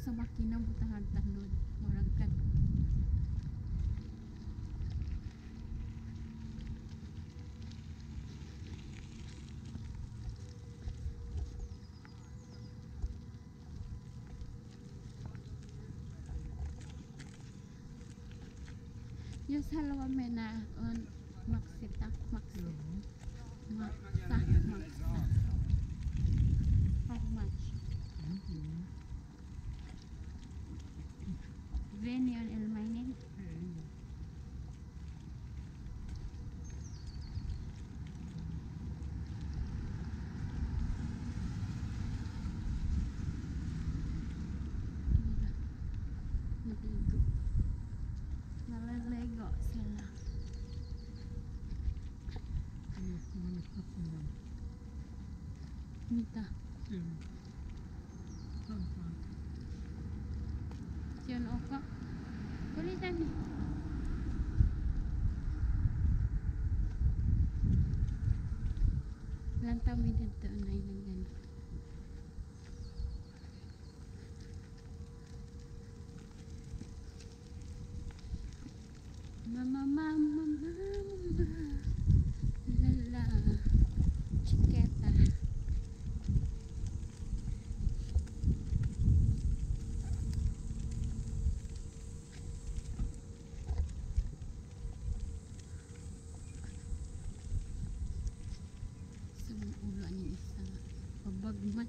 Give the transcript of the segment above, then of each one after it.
sa makina butahan tanod. Murag kan. Yung sa lawa may na on maksita maksi maksa maksa. How much? Veni on el mining. Naligo. Nalalego sila. Mita. Yun. Kulitan ni. Lantaw mi dito na yung gani. Mama, mama, mama, la la, 你们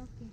Okay,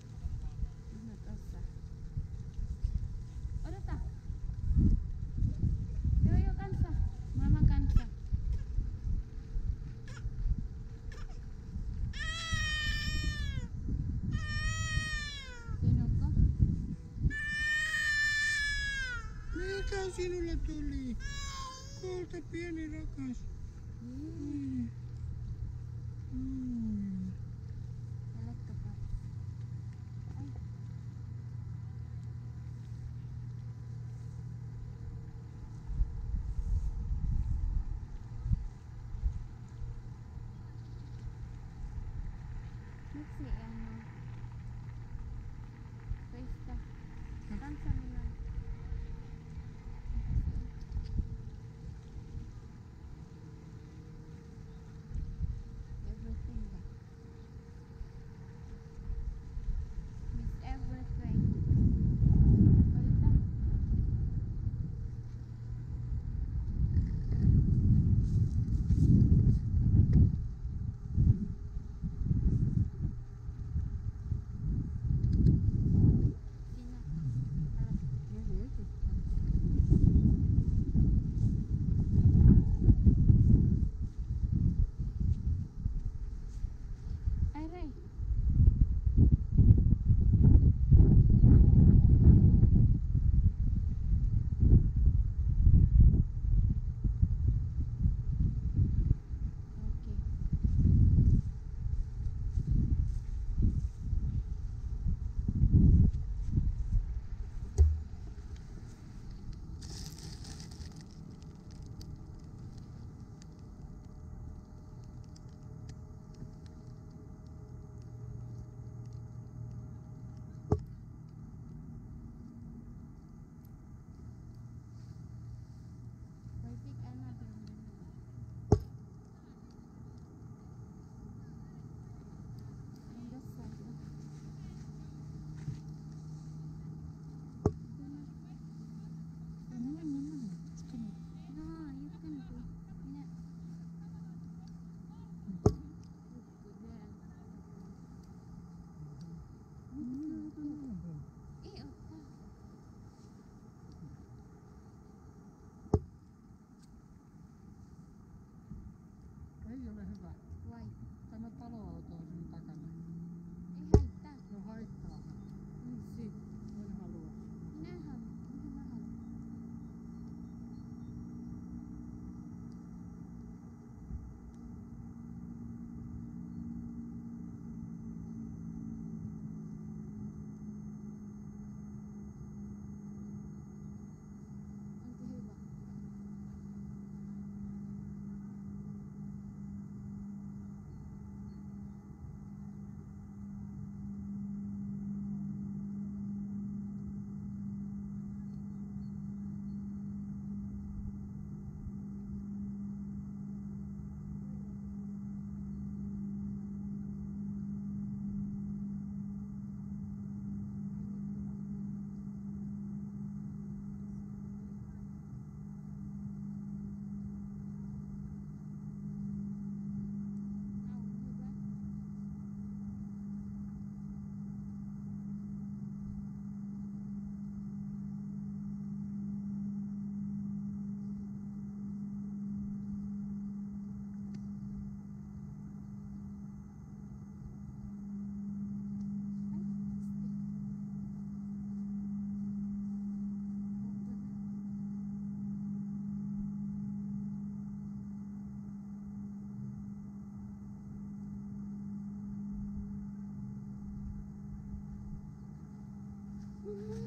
Mm-hmm.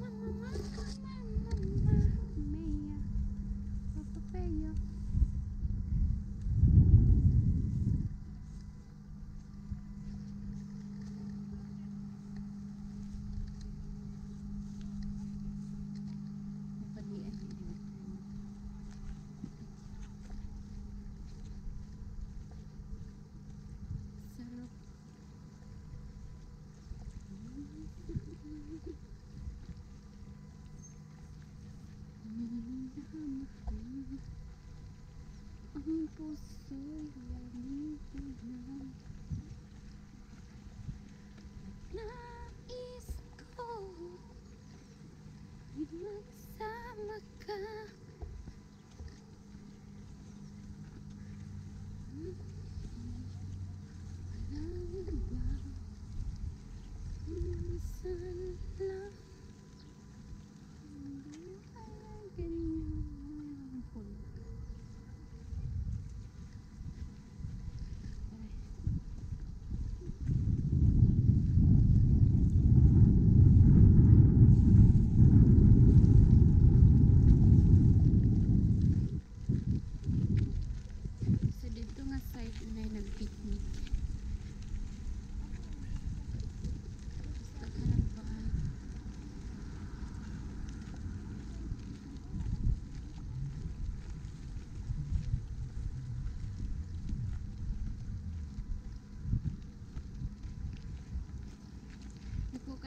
impossível, é muito.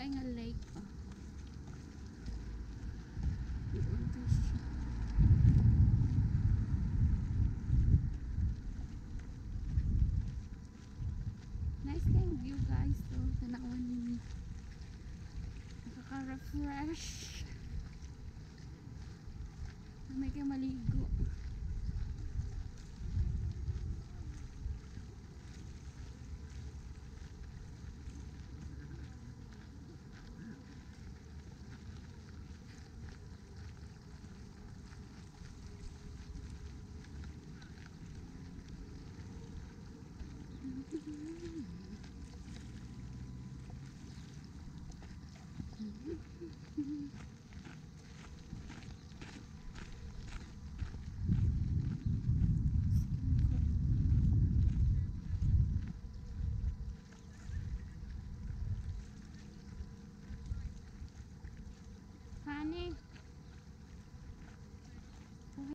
paingal lake oh. nice kayong view guys so tanawan nyo nakaka-refresh